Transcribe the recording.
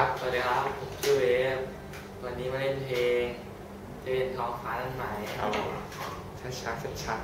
ครับสวัสดีครับผมชื่อเวฟวันนี้มาเล่นเพลงเพลงท้องฟ้านั้นหมเอาช้าช้าชัดชัด